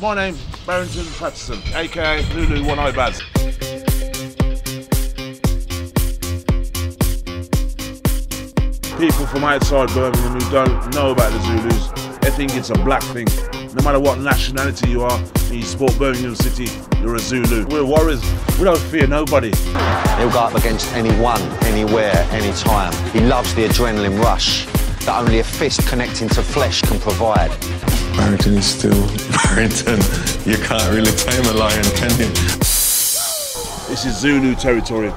My name, Barrington Patterson, aka Lulu One Eye Baz. People from outside Birmingham who don't know about the Zulus, they think it's a black thing. No matter what nationality you are, you support Birmingham City, you're a Zulu. We're warriors. We don't fear nobody. He'll go up against anyone, anywhere, anytime. He loves the adrenaline rush that only a fist connecting to flesh can provide. Barrington is still Barrington. You can't really tame a lion, can you? This is Zulu territory.